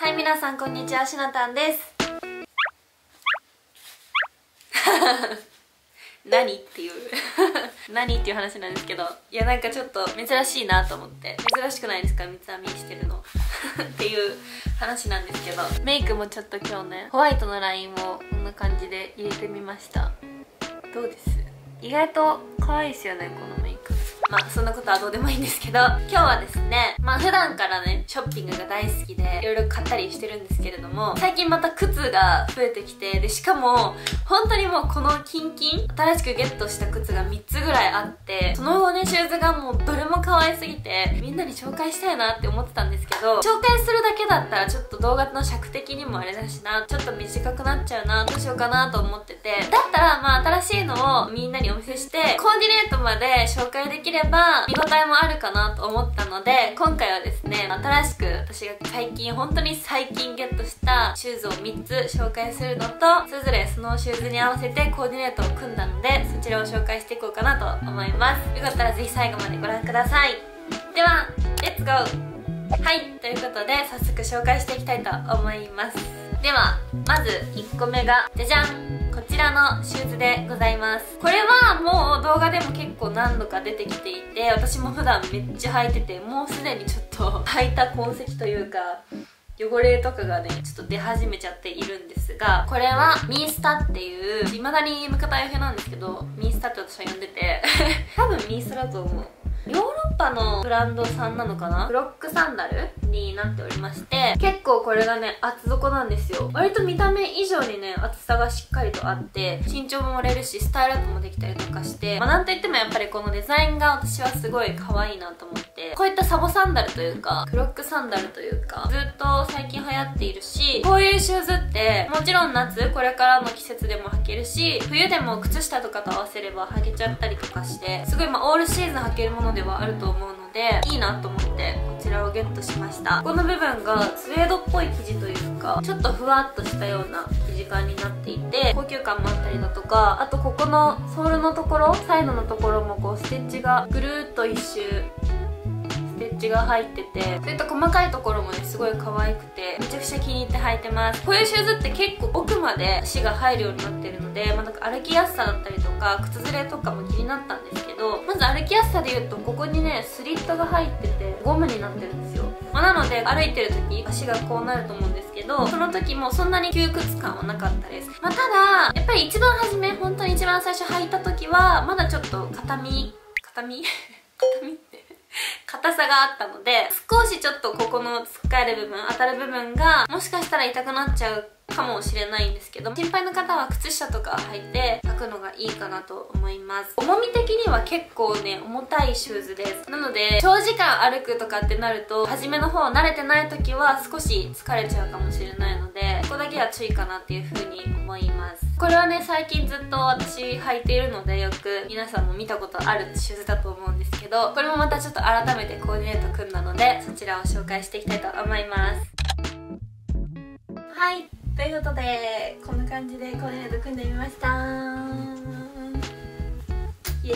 はい皆さんこんにちはしなたんです。何っていう。何っていう話なんですけどいやなんかちょっと珍しいなと思って。珍しくないですか三つ編みしてるの。っていう話なんですけど。メイクもちょっと今日ねホワイトのラインをこんな感じで入れてみました。どうです？意外と可愛いですよねこのまあそんなことはどうでもいいんですけど今日はですねまあ普段からねショッピングが大好きでいろいろ買ったりしてるんですけれども最近また靴が増えてきてでしかも本当にもうこのキンキン新しくゲットした靴が3つぐらいあってその後ねシューズがもうどれも可愛すぎてみんなに紹介したいなって思ってたんですけど紹介するだけだったらちょっと動画の尺的にもあれだしなちょっと短くなっちゃうなどうしようかなと思っててだったらまあ新しいのをみんなにお見せしてコーディネートまで紹介できればば見応えもあるかなと思ったので今回はですね新しく私が最近本当に最近ゲットしたシューズを3つ紹介するのとそれぞれスノーシューズに合わせてコーディネートを組んだのでそちらを紹介していこうかなと思います。よかったらぜひ最後までご覧ください。ではレッツゴー!はいということで早速紹介していきたいと思います。ではまず1個目がじゃじゃんこちらのシューズでございます。これはもう動画でも結構何度か出てきていて私も普段めっちゃ履いててもうすでにちょっと履いた痕跡というか汚れとかがねちょっと出始めちゃっているんですがこれはミースタっていう未だに向かた洋平なんですけどミースタって私は呼んでて 多分ミースタだと思う。ヨーロッパのブランドさんなのかな？ブロックサンダルになっておりまして結構これがね厚底なんですよ。割と見た目以上にね厚さがしっかりとあって身長も盛れるしスタイルアップもできたりとかしてまあなんといってもやっぱりこのデザインが私はすごい可愛いなと思ってこういったサボサンダルというかクロックサンダルというかずっと最近流行っているしこういうシューズってもちろん夏これからの季節でも履けるし冬でも靴下とかと合わせれば履けちゃったりとかしてすごいまあオールシーズン履けるものではあると思うのでいいなと思ってこちらをゲットしました。この部分がスウェードっぽい生地というかちょっとふわっとしたような生地感になっていて高級感もあったりだとかあとここのソールのところサイドのところもこうステッチがぐるーっと一周テッチが入っててそういった細かいところもねすごい可愛くてめちゃくちゃ気に入って履いてます。こういうシューズって結構奥まで足が入るようになってるので、まあ、なんか歩きやすさだったりとか靴ずれとかも気になったんですけどまず歩きやすさで言うとここにねスリットが入っててゴムになってるんですよ、まあ、なので歩いてる時足がこうなると思うんですけどその時もそんなに窮屈感はなかったです、まあ、ただやっぱり一番初め本当に一番最初履いた時はまだちょっと硬み硬み硬みって。硬さがあったので少しちょっとここの突っかえる部分当たる部分がもしかしたら痛くなっちゃうかもしれないんですけど心配の方は靴下とか履いて履くのがいいかなと思います。重み的には結構ね重たいシューズです。なので長時間歩くとかってなると初めの方慣れてない時は少し疲れちゃうかもしれないのでここだけは注意かなっていう風に思います。これはね最近ずっと私履いているのでよく皆さんも見たことあるシューズだと思うんですけどこれもまたちょっと改めてコーディネート組んだのでそちらを紹介していきたいと思います。はい。ということでこんな感じでコーディネート組んでみました。イエ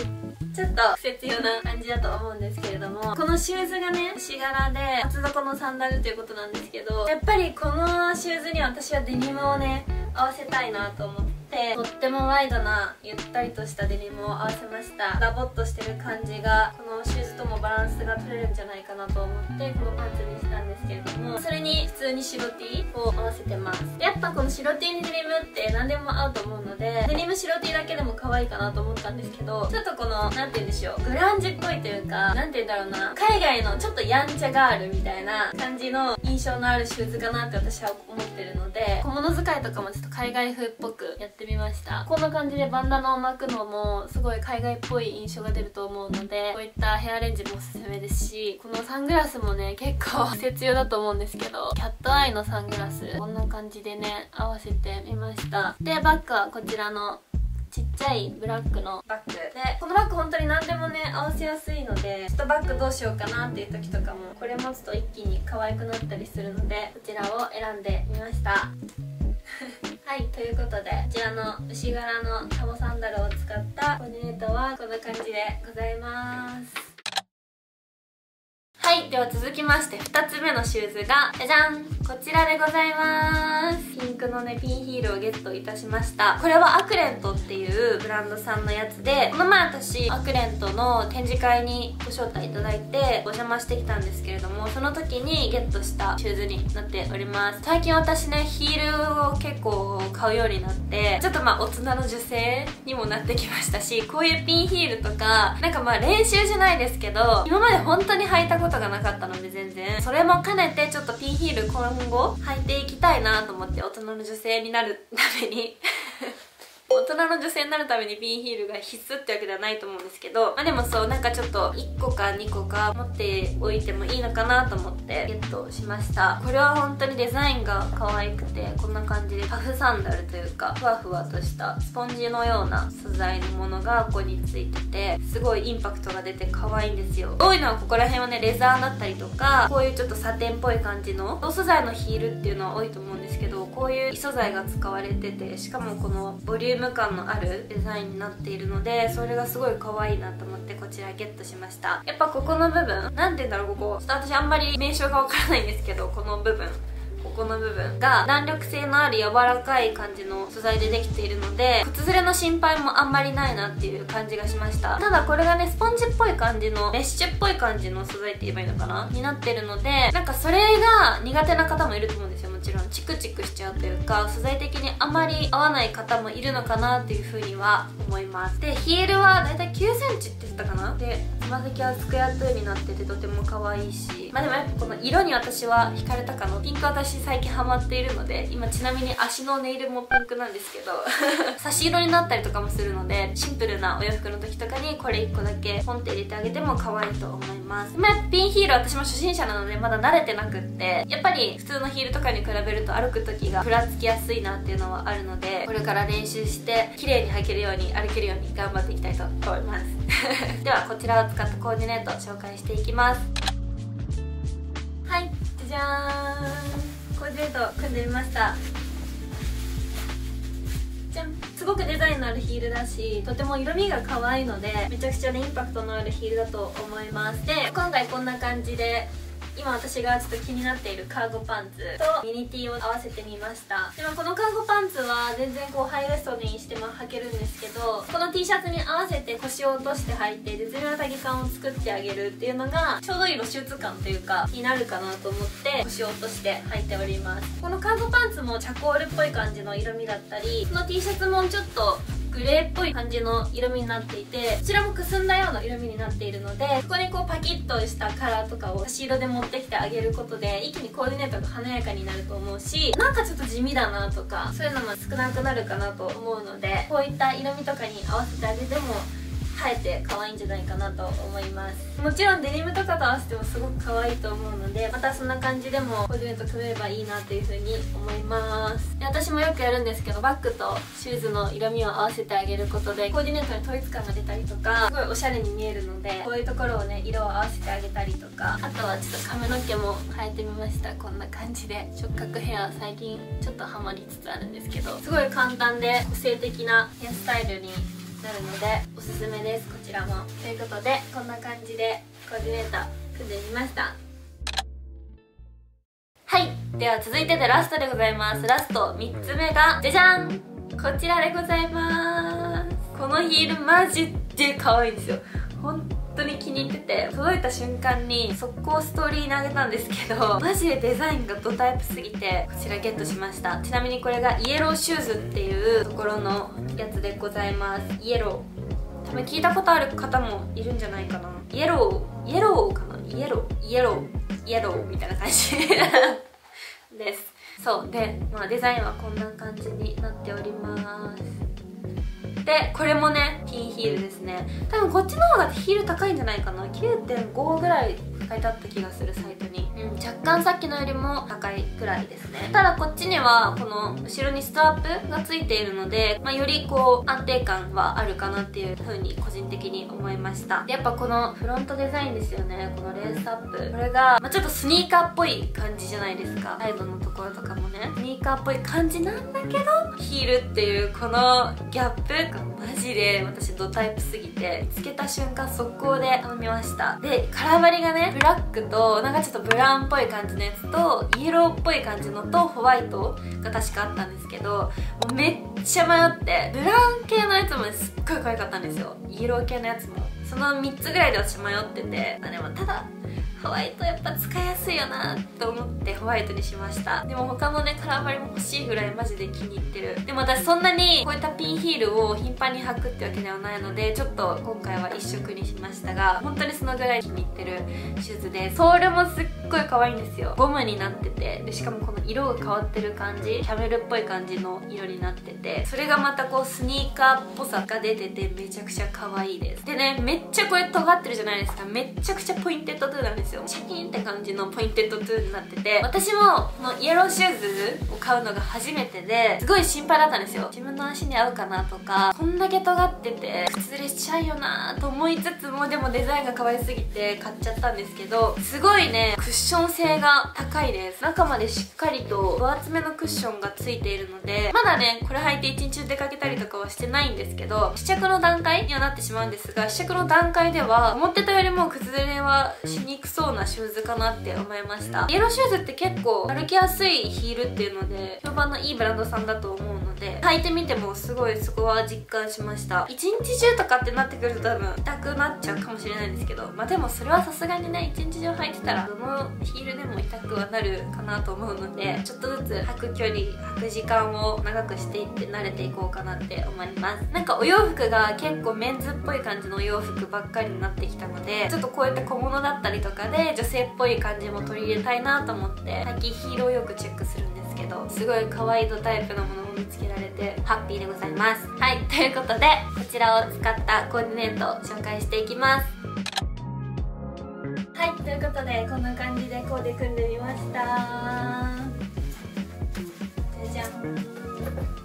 ちょっと癖強な感じだと思うんですけれどもこのシューズがね星柄で厚底のサンダルということなんですけどやっぱりこのシューズに私はデニムをね合わせたいなと思ってとってもワイドなゆったりとしたデニムを合わせました。ダボっとしてる感じがこのシューズともバランスが取れるんじゃないかなと思ってこのパンツにしたんですけれどもそれに普通に白 T を合わせてます。やっぱこの白 T にデニムって何でも合うと思うのでデニム白 T だけでも可愛いかなと思ったんですけどちょっとこの何て言うんでしょうグランジっぽいというか何て言うんだろうな海外のちょっとやんちゃガールみたいな感じの印象のあるシューズかなって私は思ってるので小物使いとかもちょっと海外風っぽくやってみました。こんな感じでバンダナを巻くのもすごい海外っぽい印象が出ると思うのでこういったヘアアレンジもおすすめですしこのサングラスもね結構必だと思うんですけどキャットアイのサングラスこんな感じでね合わせてみました。でバッグはこちらのちっちゃいブラックの。バッグ。でこのバッグ本当に何でもね合わせやすいのでちょっとバッグどうしようかなっていう時とかもこれ持つと一気に可愛くなったりするのでこちらを選んでみました。はいということでこちらの牛柄のサボサンダルを使ったコーディネートはこんな感じでございます。ははいでは続きまして2つ目のシューズがじゃじゃん。こちらでございます。ピンクのねピンヒールをゲットいたしました。これはアクレントっていうブランドさんのやつでこの前私アクレントの展示会にご招待いただいてお邪魔してきたんですけれどもその時にゲットしたシューズになっております。最近私ねヒールを結構買うようになってちょっとまあ大人の女性にもなってきましたしこういうピンヒールとかなんかまあ練習じゃないですけど今まで本当に履いたことがなかったので全然。それも兼ねてちょっとピンヒール今後履いていきたいなと思って大人の女性になるために。大人の女性になるためにピンヒールが必須ってわけではないと思うんですけどまあでもそうなんかちょっと1個か2個か持っておいてもいいのかなと思ってゲットしました。これは本当にデザインが可愛くてこんな感じでパフサンダルというかふわふわとしたスポンジのような素材のものがここについててすごいインパクトが出て可愛いんですよ。多いのはここら辺はねレザーだったりとかこういうちょっとサテンっぽい感じの素材のヒールっていうのは多いと思うけどこういう異素材が使われててしかもこのボリューム感のあるデザインになっているのでそれがすごい可愛いなと思ってこちらゲットしました。やっぱここの部分何て言うんだろうここ。私あんまり名称がわからないんですけどこの部分。この部分が弾力性のある柔らかい感じの素材でできているので靴ずれの心配もあんまりないなっていう感じがしました。ただこれがねスポンジっぽい感じのメッシュっぽい感じの素材って言えばいいのかな？になってるのでなんかそれが苦手な方もいると思うんですよ。もちろん。チクチクしちゃうというか素材的にあまり合わない方もいるのかなっていうふうには思います。でヒールはだいたい9センチって言ったかな？でつま先はスクエアトゥーになっててとても可愛いし。まあでもやっぱこの色に私は惹かれたかのピンク私最近ハマっているので今ちなみに足のネイルもピンクなんですけど。差し色になったりとかもするのでシンプルなお洋服の時とかにこれ1個だけポンって入れてあげても可愛いと思います。まあピンヒール私も初心者なのでまだ慣れてなくって。やっぱり普通のヒールとかに比べると歩く時がふらつきやすいなっていうのはあるのでこれから練習して綺麗に履けるように歩けるように頑張っていきたいと思います。ではこちらを使ったコーディネート紹介していきます。はいじゃじゃーん。コーディネート組んでみました。じゃん。すごくデザインのあるヒールだしとても色味が可愛いのでめちゃくちゃねインパクトのあるヒールだと思います。で今回こんな感じで今私がちょっと気になっているカーゴパンツとミニティを合わせてみました。でもこのカーゴパンツは全然こうハイウエストにしても履けるんですけどこの T シャツに合わせて腰を落として履いて絶妙な丈感を作ってあげるっていうのがちょうどいい露出感というかになるかなと思って腰を落として履いております。このカーゴパンツもチャコールっぽい感じの色味だったりこの T シャツもちょっとグレーっぽい感じの色味になっていてこちらもくすんだような色味になっているのでここにこうパキッとしたカラーとかを差し色で持ってきてあげることで一気にコーディネートが華やかになると思うしなんかちょっと地味だなとかそういうのも少なくなるかなと思うのでこういった色味とかに合わせてあげても生えて可愛いんじゃないかなと思います。もちろんデニムとかと合わせてもすごく可愛いと思うのでまたそんな感じでもコーディネート組めればいいなというふうに思います。で私もよくやるんですけどバッグとシューズの色味を合わせてあげることでコーディネートに統一感が出たりとかすごいおしゃれに見えるのでこういうところをね色を合わせてあげたりとかあとはちょっと髪の毛も変えてみました。こんな感じで触覚ヘア最近ちょっとハマりつつあるんですけどすごい簡単で個性的なヘアスタイルになるのでおすすめです。こちらも。ということでこんな感じでコーディネート組んでみました。はい。では続いてでラストでございます。ラスト3つ目がじゃじゃん。こちらでございます。このヒールマジで可愛いんですよ。本に気に入ってて届いた瞬間に速攻ストーリーにあげたんですけど マジでデザインがドタイプすぎてこちらゲットしました。ちなみにこれが YELLO シューズっていうところのやつでございます。 YELLO。多分聞いたことある方もいるんじゃないかな。 YELLO。YELLO かな？ YELLO。YELLO。YELLO。みたいな感じ。です。そう。で、まあ、デザインはこんな感じになっております。でこれもねピンヒールですね。多分こっちの方がヒール高いんじゃないかな。9.5ぐらい書いてあった気がするサイトに、うん、若干さっきのよりも高いくらいですね。ただこっちにはこの後ろにストラップがついているので、まあ、よりこう安定感はあるかなっていう風に個人的に思いました。でやっぱこのフロントデザインですよね。このレースアップ。これが、まあ、ちょっとスニーカーっぽい感じじゃないですか。サイドのところとかもね。スニーカーっぽい感じなんだけどヒールっていうこのギャップがマジで私ドタイプすぎて見つけた瞬間速攻で頼みました。でカラーバリがねブラックとなんかちょっとブラウンっぽい感じのやつとイエローっぽい感じのとホワイトが確かあったんですけどもうめっちゃ迷ってブラウン系のやつもすっごい可愛かったんですよ。イエロー系のやつも。その3つぐらいで私迷ってて。あでもただホワイトやっぱ使いやすいよなと思ってホワイトにしました。でも他のねカラーバリも欲しいぐらいマジで気に入ってる。でも私そんなにこういったピンヒールを頻繁に履くってわけではないのでちょっと今回は一色にしましたが本当にそのぐらい気に入ってるシューズでソールもすっっごい可愛いんですよ。ゴムになってて。でしかもこの色が変わってる感じ。キャメルっぽい感じの色になってて。それがまたこうスニーカーっぽさが出ててめちゃくちゃ可愛いです。でねめっちゃこれ尖ってるじゃないですか。めっちゃくちゃポインテッドトゥーなんですよ。シャキンって感じのポインテッドトゥーになってて。私もこの YELLO シューズを買うのが初めてですごい心配だったんですよ。自分の足に合うかなとかこんだけ尖ってて靴ずれしちゃうよなと思いつつもでもデザインが可愛すぎて買っちゃったんですけどすごいねクッション性が高いです。中までしっかりと分厚めのクッションがついているのでまだねこれ履いて一日出かけたりとかはしてないんですけど試着の段階にはなってしまうんですが試着の段階では思ってたよりも靴ずれはしにくそうなシューズかなって思いました。イエローシューズって結構歩きやすいヒールっていうので評判のいいブランドさんだと思うので履いてみてもすごいそこは実感しました。一日中とかってなってくると多分痛くなっちゃうかもしれないんですけどまあでもそれはさすがにね一日中履いてたらどのヒールでも痛くはなるかなと思うのでちょっとずつ履く距離履く時間を長くしていって慣れていこうかなって思います。なんかお洋服が結構メンズっぽい感じのお洋服ばっかりになってきたのでちょっとこうやって小物だったりとかで女性っぽい感じも取り入れたいなと思って最近ヒールをよくチェックするんですけどすごい可愛いドタイプのものを見つけられてハッピーでございます。はいということでこちらを使ったコーディネートを紹介していきます。はいということでこんな感じでコーデ組んでみました。じゃじゃん。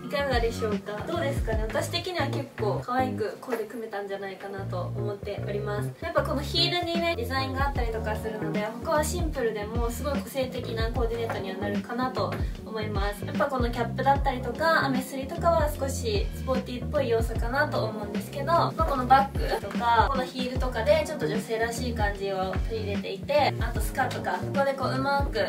いかがでしょうか？どうですかね？私的には結構可愛くコーデ組めたんじゃないかなと思っております。やっぱこのヒールにねデザインがあったりとかするので他はシンプルでもすごい個性的なコーディネートにはなるかなと思います。やっぱこのキャップだったりとかアメスリとかは少しスポーティーっぽい要素かなと思うんですけど、まあ、このバッグとかこのヒールとかでちょっと女性らしい感じを取り入れていてあとスカートかここでこううまく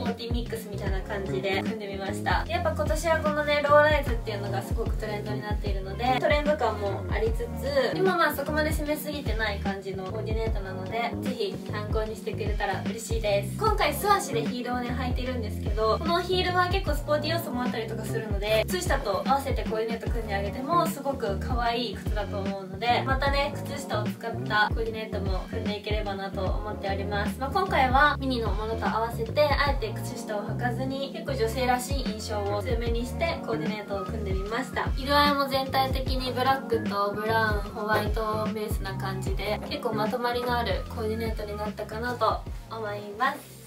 スポーティーミックスみたいな感じで組んでみました。やっぱ今年はこのねローライズっていうのがすごくトレンドになっているのでトレンド感もありつつでもまあそこまで攻めすぎてない感じのコーディネートなのでぜひ参考にしてくれたら嬉しいです。今回素足でヒールをね履いてるんですけどこのヒールは結構スポーティー要素もあったりとかするので靴下と合わせてコーディネート組んであげてもすごく可愛い靴だと思うのでまたね靴下を使ったコーディネートも組んでいければなと思っております、まあ、今回はミニのものと合わせてあえて靴下を履かずに結構女性らしい印象を強めにしてコーディネートを組んでみました。色合いも全体的にブラックとブラウンホワイトベースな感じで結構まとまりのあるコーディネートになったかなと思います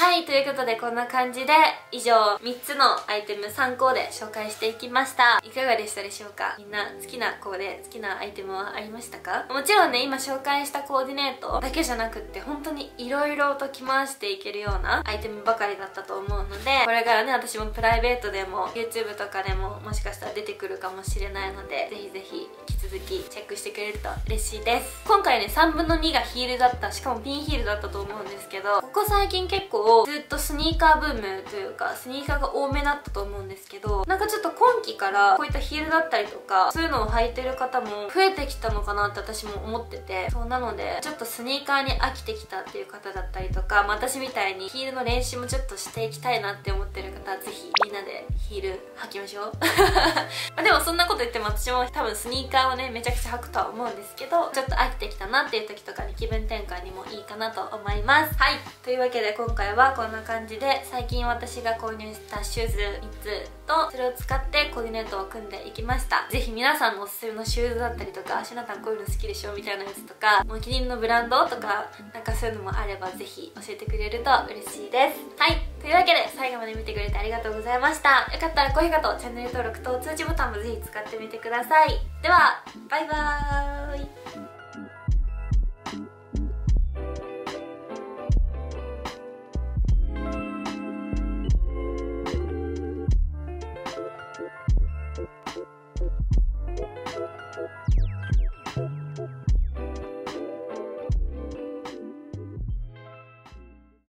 はいということでこんな感じで以上3つのアイテム3コーデ紹介していきました。いかがでしたでしょうか？みんな好きなコーデ好きなアイテムはありましたか？もちろんね今紹介したコーディネートだけじゃなくって本当に色々と着回していけるようなアイテムばかりだったと思うのでこれからね私もプライベートでも YouTube とかでももしかしたら出てくるかもしれないのでぜひぜひ続きチェックしてくれると嬉しいです。今回ね3分の2がヒールだったしかもピンヒールだったと思うんですけどここ最近結構ずっとスニーカーブームというかスニーカーが多めだったと思うんですけどなんかちょっと今季からこういったヒールだったりとかそういうのを履いてる方も増えてきたのかなって私も思っててそうなのでちょっとスニーカーに飽きてきたっていう方だったりとか、まあ、私みたいにヒールの練習もちょっとしていきたいなって思ってる方ぜひみんなでヒール履きましょう。までもそんなこと言っても私も多分スニーカーをねめちゃくちゃ履くとは思うんですけどちょっと飽きてきたなっていう時とかに気分転換にもいいかなと思います。はい。というわけで今回はこんな感じで最近私が購入したシューズ3つとそれを使ってコーディネートを組んでいきました。ぜひ皆さんのおすすめのシューズだったりとかしなたんこういうの好きでしょみたいなやつとかお気に入りのブランドとかなんかそういうのもあればぜひ教えてくれると嬉しいです。はいというわけで最後まで見てくれてありがとうございました。よかったら高評価とチャンネル登録と通知ボタンもぜひ使ってみてください。ではバイバーイ。